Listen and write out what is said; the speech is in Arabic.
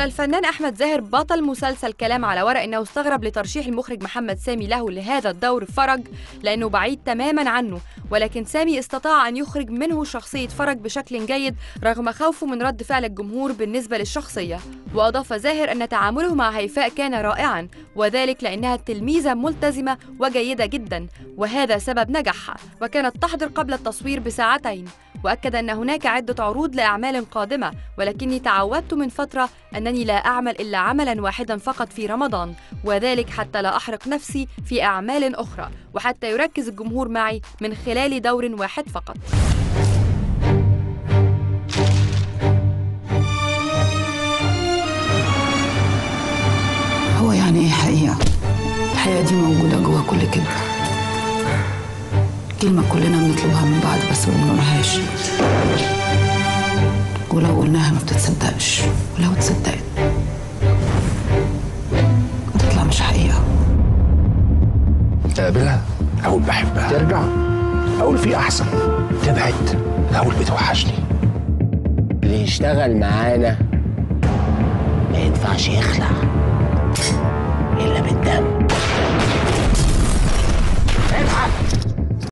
الفنان أحمد زاهر بطل مسلسل كلام على ورق أنه استغرب لترشيح المخرج محمد سامي له لهذا الدور فرج لأنه بعيد تماما عنه. ولكن سامي استطاع أن يخرج منه شخصية فرج بشكل جيد رغم خوفه من رد فعل الجمهور بالنسبة للشخصية. وأضاف زاهر أن تعامله مع هيفاء كان رائعا وذلك لأنها تلميذة ملتزمة وجيدة جدا وهذا سبب نجاحها وكانت تحضر قبل التصوير بساعتين. وأكد أن هناك عدة عروض لأعمال قادمة ولكني تعودت من فترة أنني لا أعمل إلا عملا واحدا فقط في رمضان وذلك حتى لا أحرق نفسي في أعمال أخرى وحتى يركز الجمهور معي من خلال دور واحد فقط. هو يعني إيه حقيقة؟ الحقيقة دي موجودة جوا كل كلمة. كلمة كلنا بنطلبها من بعض بس ما بنقولهاش. ولو قلناها ما بتتصدقش. تقابلها أقول بحبها ترجع. أقول في أحسن. تبعد. أقول بتوحشني. اللي يشتغل معانا ما ينفعش يخلع.